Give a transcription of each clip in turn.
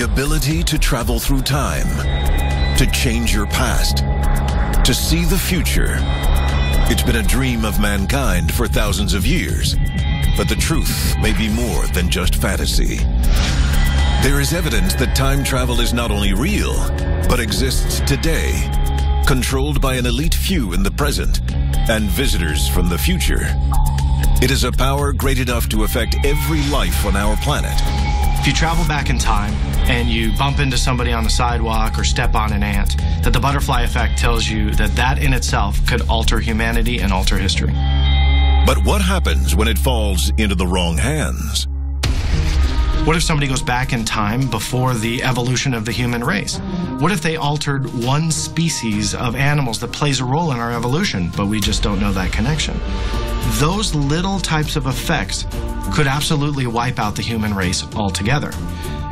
The ability to travel through time, to change your past, to see the future. It's been a dream of mankind for thousands of years, but the truth may be more than just fantasy. There is evidence that time travel is not only real, but exists today, controlled by an elite few in the present and visitors from the future. It is a power great enough to affect every life on our planet. If you travel back in time and you bump into somebody on the sidewalk or step on an ant, that the butterfly effect tells you that that in itself could alter humanity and alter history. But what happens when it falls into the wrong hands? What if somebody goes back in time before the evolution of the human race? What if they altered one species of animals that plays a role in our evolution, but we just don't know that connection? Those little types of effects could absolutely wipe out the human race altogether.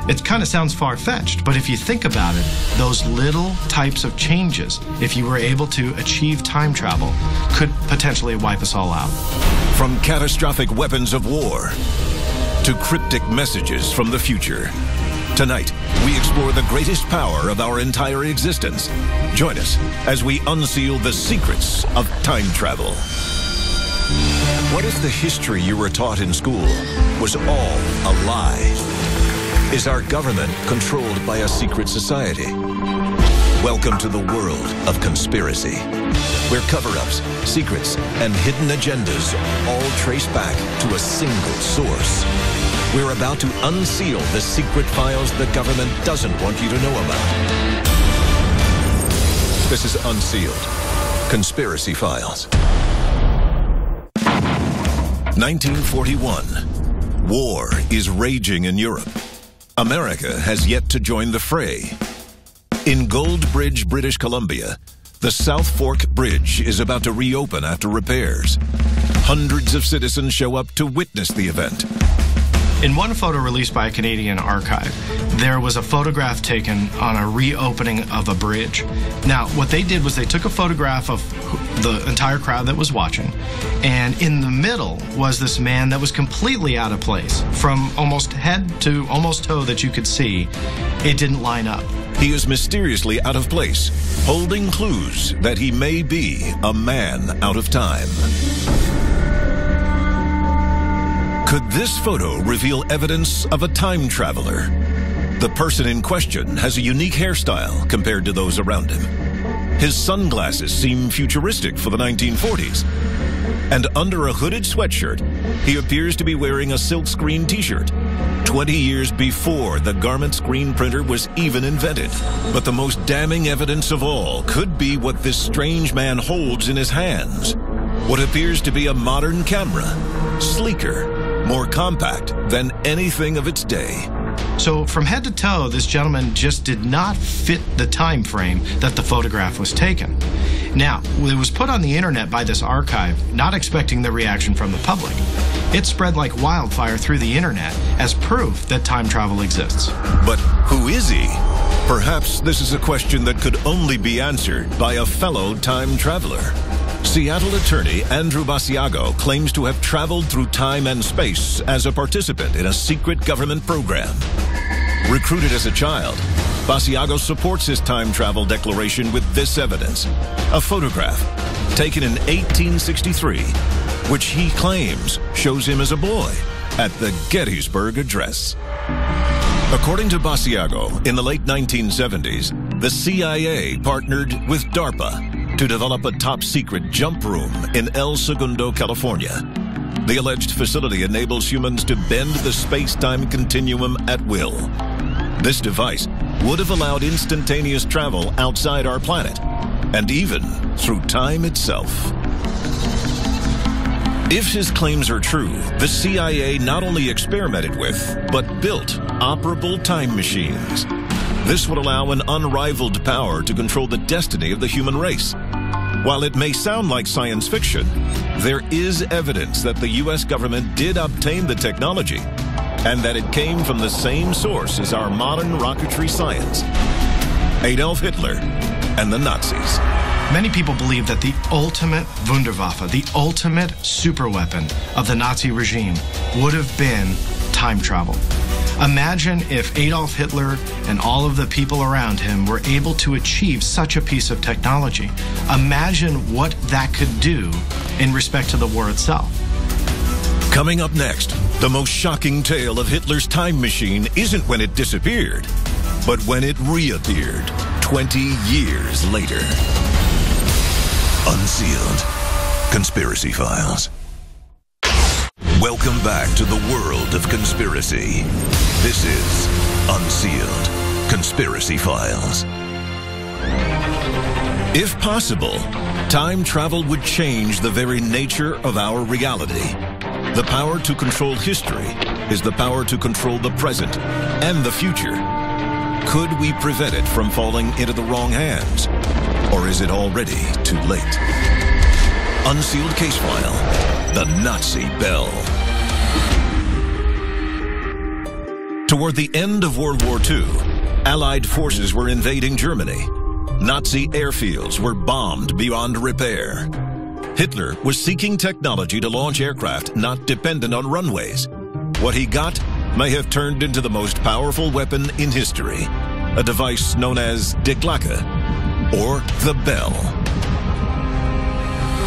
It kind of sounds far fetched, but if you think about it, those little types of changes, if you were able to achieve time travel, could potentially wipe us all out. From catastrophic weapons of war to cryptic messages from the future. Tonight, we explore the greatest power of our entire existence. Join us as we unseal the secrets of time travel. What if the history you were taught in school was all a lie? Is our government controlled by a secret society? Welcome to the world of conspiracy, where cover ups, secrets, and hidden agendas all trace back to a single source. We're about to unseal the secret files the government doesn't want you to know about. This is Unsealed Conspiracy Files. 1941. War is raging in Europe. America has yet to join the fray. In Goldbridge, British Columbia, the South Fork Bridge is about to reopen after repairs. Hundreds of citizens show up to witness the event. In one photo released by a Canadian archive, there was a photograph taken on a reopening of a bridge. Now, what they did was they took a photograph of the entire crowd that was watching, and in the middle was this man that was completely out of place. From almost head to almost toe that you could see, it didn't line up. He is mysteriously out of place, holding clues that he may be a man out of time. Could this photo reveal evidence of a time traveler? The person in question has a unique hairstyle compared to those around him. His sunglasses seem futuristic for the 1940s. And under a hooded sweatshirt, he appears to be wearing a silkscreen t shirt. 20 years before the garment screen printer was even invented. But the most damning evidence of all could be what this strange man holds in his hands. What appears to be a modern camera, sleeker, more compact than anything of its day. So from head to toe, this gentleman just did not fit the time frame that the photograph was taken. Now, it was put on the internet by this archive, not expecting the reaction from the public. It spread like wildfire through the internet as proof that time travel exists. But who is he? Perhaps this is a question that could only be answered by a fellow time traveler. Seattle attorney Andrew Basiago claims to have traveled through time and space as a participant in a secret government program. Recruited as a child, Basiago supports his time travel declaration with this evidence a photograph taken in 1863, which he claims shows him as a boy at the Gettysburg Address. According to Basiago, in the late 1970s, the CIA partnered with DARPA to develop a top secret jump room in El Segundo, California. The alleged facility enables humans to bend the space time continuum at will. This device would have allowed instantaneous travel outside our planet, and even through time itself. If his claims are true, the CIA not only experimented with, but built operable time machines. This would allow an unrivaled power to control the destiny of the human race. While it may sound like science fiction, there is evidence that the U.S. government did obtain the technology and that it came from the same source as our modern rocketry science Adolf Hitler and the Nazis. Many people believe that the ultimate Wunderwaffe, the ultimate superweapon of the Nazi regime, would have been time travel. Imagine if Adolf Hitler and all of the people around him were able to achieve such a piece of technology. Imagine what that could do in respect to the war itself. Coming up next, the most shocking tale of Hitler's time machine isn't when it disappeared, but when it reappeared 20 years later. Unsealed. Conspiracy Files. Welcome back to the world of conspiracy. This is Unsealed Conspiracy Files. If possible, time travel would change the very nature of our reality. The power to control history is the power to control the present and the future. Could we prevent it from falling into the wrong hands? Or is it already too late? Unsealed case file The Nazi Bell. Toward the end of World War II, Allied forces were invading Germany. Nazi airfields were bombed beyond repair. Hitler was seeking technology to launch aircraft not dependent on runways. What he got may have turned into the most powerful weapon in history, a device known as Die or the Bell.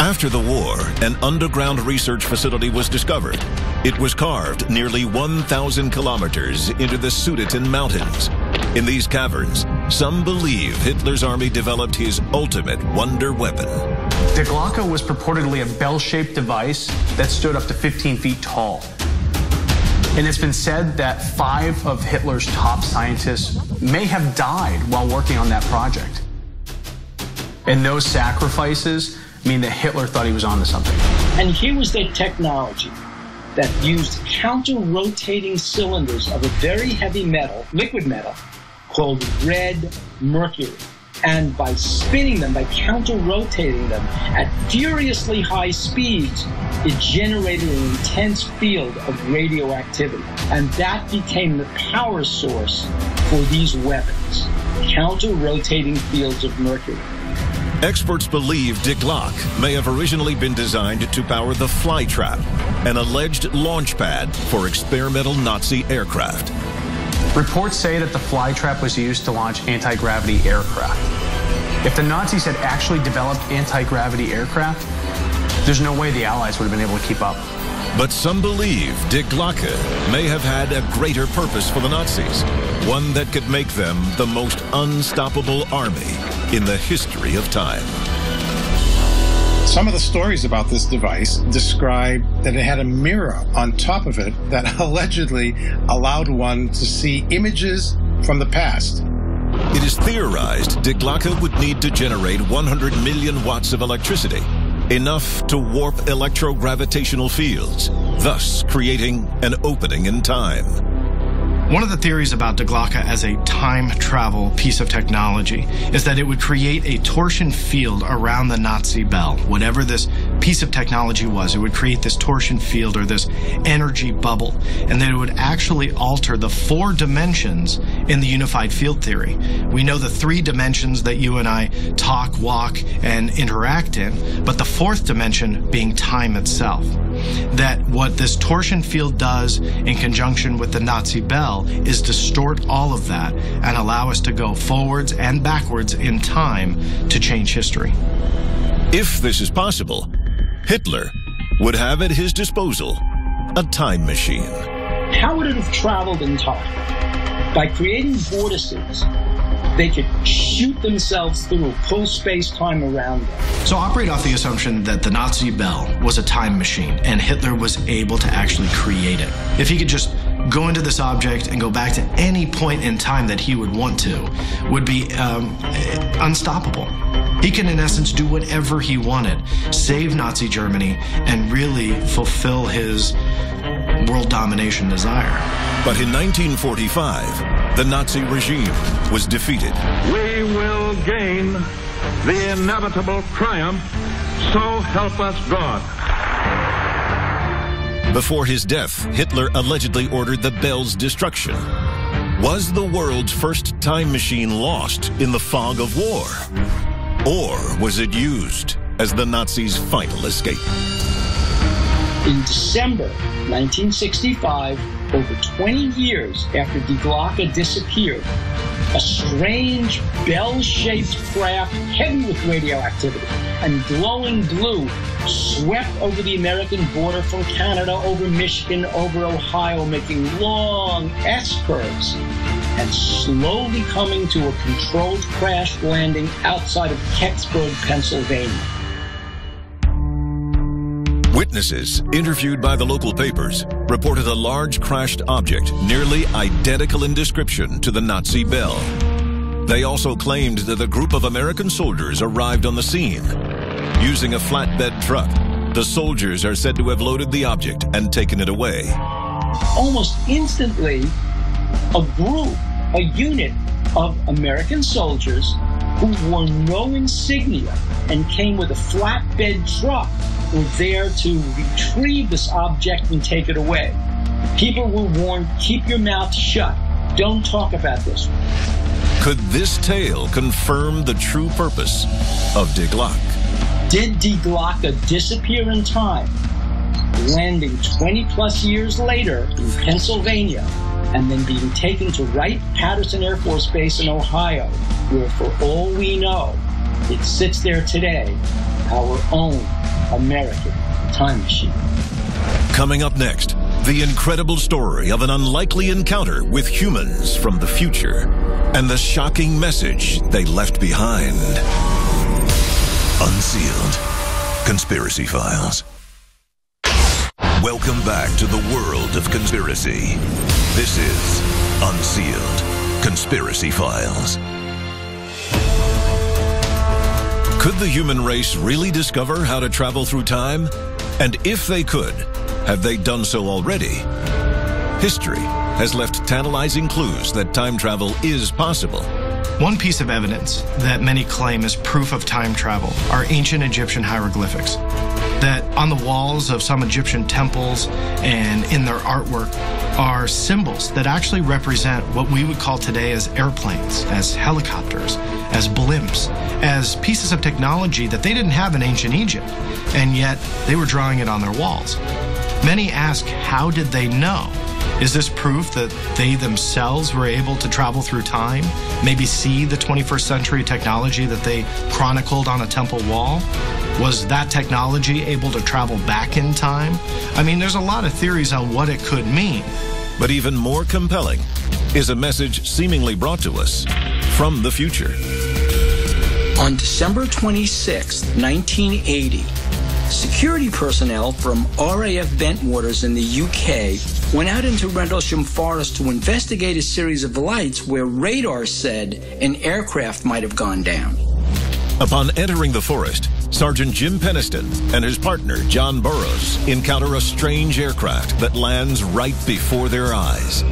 After the war, an underground research facility was discovered. It was carved nearly 1,000 kilometers into the Sudeten Mountains. In these caverns, some believe Hitler's army developed his ultimate wonder weapon. The Glocke was purportedly a bell-shaped device that stood up to 15 feet tall. And it's been said that five of Hitler's top scientists may have died while working on that project. And those sacrifices mean that Hitler thought he was onto something. And here was their technology that used counter-rotating cylinders of a very heavy metal, liquid metal, called red mercury and by spinning them, by counter rotating them at furiously high speeds, it generated an intense field of radioactivity. And that became the power source for these weapons counter rotating fields of mercury. Experts believe Die Glocke may have originally been designed to power the Flytrap, an alleged launch pad for experimental Nazi aircraft. Reports say that the flytrap was used to launch anti-gravity aircraft. If the Nazis had actually developed anti-gravity aircraft, there's no way the Allies would have been able to keep up. But some believe Die Glocke may have had a greater purpose for the Nazis, one that could make them the most unstoppable army in the history of time. Some of the stories about this device describe that it had a mirror on top of it that allegedly allowed one to see images from the past. It is theorized Die Glocke would need to generate 100 million watts of electricity, enough to warp electrogravitational fields, thus creating an opening in time. One of the theories about Glocke as a time travel piece of technology is that it would create a torsion field around the Nazi bell. Whatever this piece of technology was, it would create this torsion field or this energy bubble, and that it would actually alter the four dimensions in the unified field theory. We know the three dimensions that you and I talk, walk, and interact in, but the fourth dimension being time itself. That what this torsion field does in conjunction with the Nazi bell is distort all of that and allow us to go forwards and backwards in time to change history. If this is possible, Hitler would have at his disposal a time machine. How would it have traveled in time? By creating vortices, they could shoot themselves through, pull space time around them. So operate off the assumption that the Nazi bell was a time machine and Hitler was able to actually create it. If he could just go into this object and go back to any point in time that he would want to, would be um, unstoppable. He can, in essence, do whatever he wanted, save Nazi Germany, and really fulfill his world domination desire. But in 1945, the Nazi regime was defeated. We will gain the inevitable triumph, so help us God. Before his death, Hitler allegedly ordered the Bell's destruction. Was the world's first time machine lost in the fog of war? Or was it used as the Nazis' final escape? In December 1965, over 20 years after Die Glocke disappeared, a strange bell-shaped craft heavy with radioactivity and glowing blue swept over the American border from Canada, over Michigan, over Ohio, making long S curves and slowly coming to a controlled crash landing outside of Kecksburg, Pennsylvania. Witnesses, interviewed by the local papers, reported a large crashed object nearly identical in description to the Nazi bell. They also claimed that a group of American soldiers arrived on the scene. Using a flatbed truck, the soldiers are said to have loaded the object and taken it away. Almost instantly, a group, a unit of American soldiers who wore no insignia and came with a flatbed truck were there to retrieve this object and take it away. People were warned keep your mouth shut. Don't talk about this. Could this tale confirm the true purpose of Die Glocke? Did Die Glocke disappear in time, landing 20 plus years later in Pennsylvania and then being taken to Wright-Patterson Air Force Base in Ohio, where for all we know, it sits there today, our own American time machine. Coming up next, the incredible story of an unlikely encounter with humans from the future and the shocking message they left behind. Unsealed Conspiracy Files. Welcome back to the world of conspiracy. This is Unsealed Conspiracy Files. Could the human race really discover how to travel through time? And if they could, have they done so already? History has left tantalizing clues that time travel is possible. One piece of evidence that many claim is proof of time travel are ancient Egyptian hieroglyphics. That on the walls of some Egyptian temples and in their artwork are symbols that actually represent what we would call today as airplanes, as helicopters, as blimps, as pieces of technology that they didn't have in ancient Egypt, and yet they were drawing it on their walls. Many ask, how did they know? Is this proof that they themselves were able to travel through time, maybe see the 21st century technology that they chronicled on a temple wall? Was that technology able to travel back in time? I mean, there's a lot of theories on what it could mean. But even more compelling is a message seemingly brought to us from the future. On December 26, 1980, security personnel from RAF Bentwaters in the UK went out into Rendlesham Forest to investigate a series of lights where radar said an aircraft might have gone down. Upon entering the forest, Sergeant Jim Penniston and his partner John Burroughs encounter a strange aircraft that lands right before their eyes.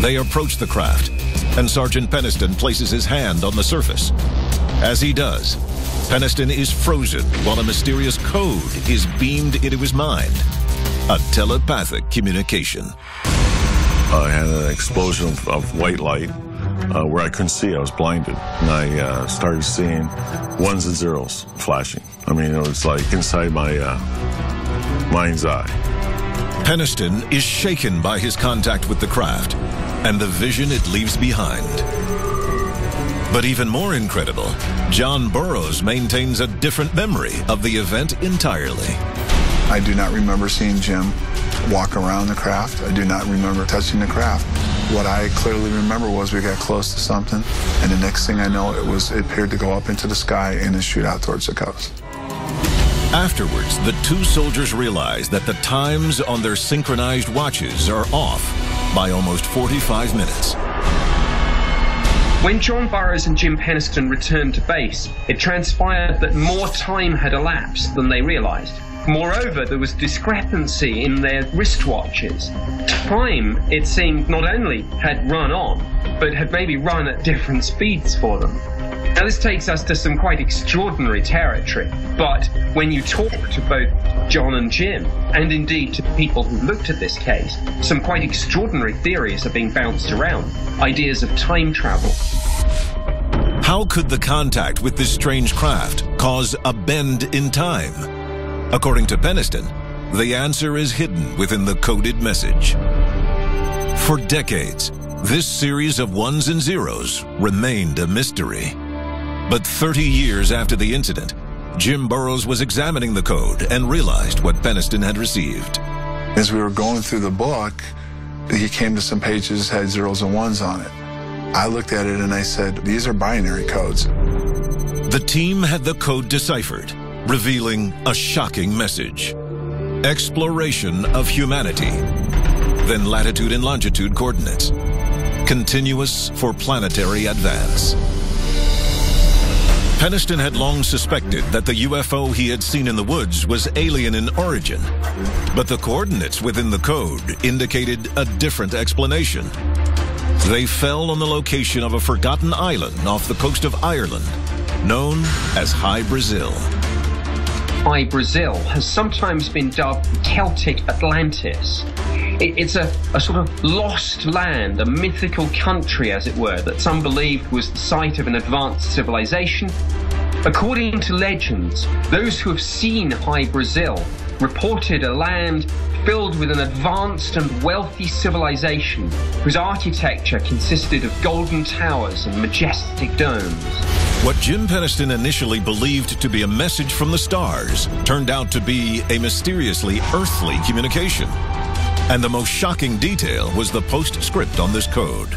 They approach the craft, and Sergeant Penniston places his hand on the surface. As he does, Penniston is frozen while a mysterious code is beamed into his mind. A telepathic communication. I had an explosion of, of white light uh, where I couldn't see. I was blinded. And I uh, started seeing ones and zeros flashing. I mean, it was like inside my uh, mind's eye. Penniston is shaken by his contact with the craft and the vision it leaves behind. But even more incredible, John Burroughs maintains a different memory of the event entirely. I do not remember seeing Jim walk around the craft. I do not remember touching the craft. What I clearly remember was we got close to something, and the next thing I know, it was it appeared to go up into the sky and then shoot out towards the coast. Afterwards, the two soldiers realize that the times on their synchronized watches are off by almost 45 minutes. When John Burroughs and Jim Penniston returned to base, it transpired that more time had elapsed than they realized. Moreover, there was discrepancy in their wristwatches. Time, it seemed, not only had run on, but had maybe run at different speeds for them. Now, this takes us to some quite extraordinary territory, but when you talk to both John and Jim, and indeed to people who looked at this case, some quite extraordinary theories are being bounced around ideas of time travel. How could the contact with this strange craft cause a bend in time? According to Penniston, the answer is hidden within the coded message. For decades, this series of ones and zeros remained a mystery. But 30 years after the incident, Jim Burrows was examining the code and realized what Penniston had received. As we were going through the book, he came to some pages that had zeros and ones on it. I looked at it and I said, these are binary codes. The team had the code deciphered, revealing a shocking message. Exploration of humanity. Then latitude and longitude coordinates. Continuous for planetary advance. Penniston had long suspected that the UFO he had seen in the woods was alien in origin, but the coordinates within the code indicated a different explanation. They fell on the location of a forgotten island off the coast of Ireland, known as Hy-Brasil. Hy-Brasil has sometimes been dubbed Celtic Atlantis. It, it's a, a sort of lost land, a mythical country, as it were, that some believed was the site of an advanced civilization. According to legends, those who have seen Hy-Brasil reported a land filled with an advanced and wealthy civilization whose architecture consisted of golden towers and majestic domes. What Jim Penniston initially believed to be a message from the stars turned out to be a mysteriously earthly communication. And the most shocking detail was the postscript on this code.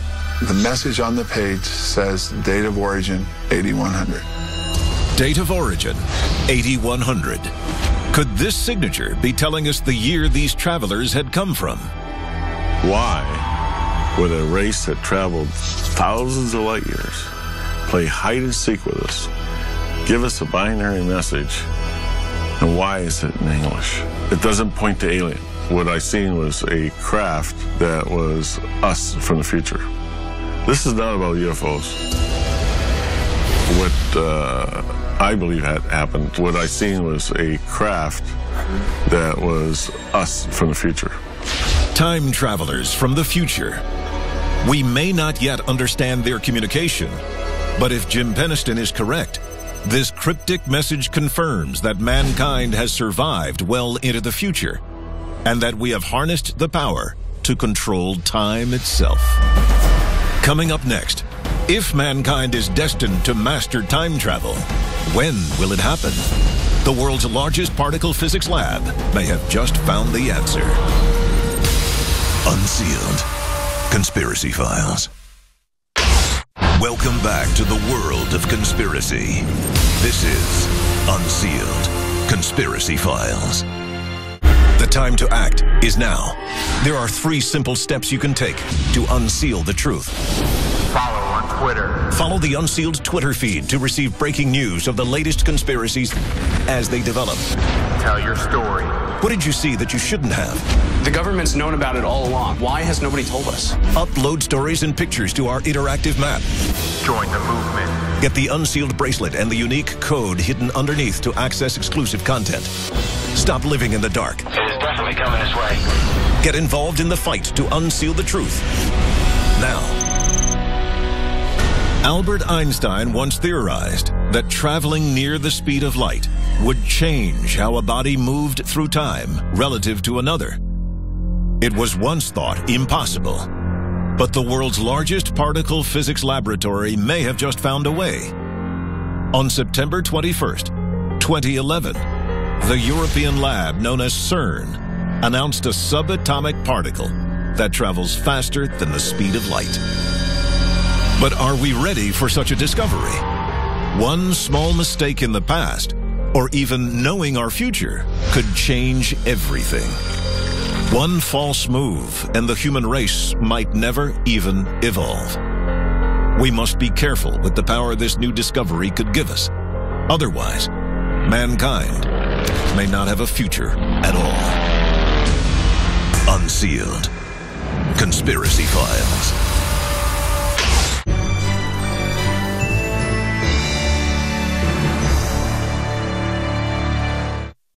The message on the page says date of origin 8100. Date of origin 8100. Could this signature be telling us the year these travelers had come from? Why would a race that traveled thousands of light years play hide and seek with us, give us a binary message, and why is it in English? It doesn't point to alien. What I seen was a craft that was us from the future. This is not about UFOs. What uh, I believe had happened, what I seen was a craft that was us from the future. Time travelers from the future. We may not yet understand their communication, but if Jim Penniston is correct, this cryptic message confirms that mankind has survived well into the future and that we have harnessed the power to control time itself. Coming up next, if mankind is destined to master time travel, when will it happen? The world's largest particle physics lab may have just found the answer. Unsealed Conspiracy Files. Welcome back to the world of conspiracy. This is Unsealed Conspiracy Files. The time to act is now. There are three simple steps you can take to unseal the truth. Follow on Twitter. Follow the Unsealed Twitter feed to receive breaking news of the latest conspiracies as they develop. Tell your story. What did you see that you shouldn't have? The government's known about it all along. Why has nobody told us? Upload stories and pictures to our interactive map. Join the movement. Get the unsealed bracelet and the unique code hidden underneath to access exclusive content. Stop living in the dark. It is definitely coming this way. Get involved in the fight to unseal the truth. Now. Albert Einstein once theorized that traveling near the speed of light would change how a body moved through time relative to another. It was once thought impossible. But the world's largest particle physics laboratory may have just found a way. On September 21st, 2011, the European lab known as CERN announced a subatomic particle that travels faster than the speed of light. But are we ready for such a discovery? One small mistake in the past, or even knowing our future, could change everything. One false move, and the human race might never even evolve. We must be careful with the power this new discovery could give us. Otherwise, mankind may not have a future at all. Unsealed. Conspiracy Files.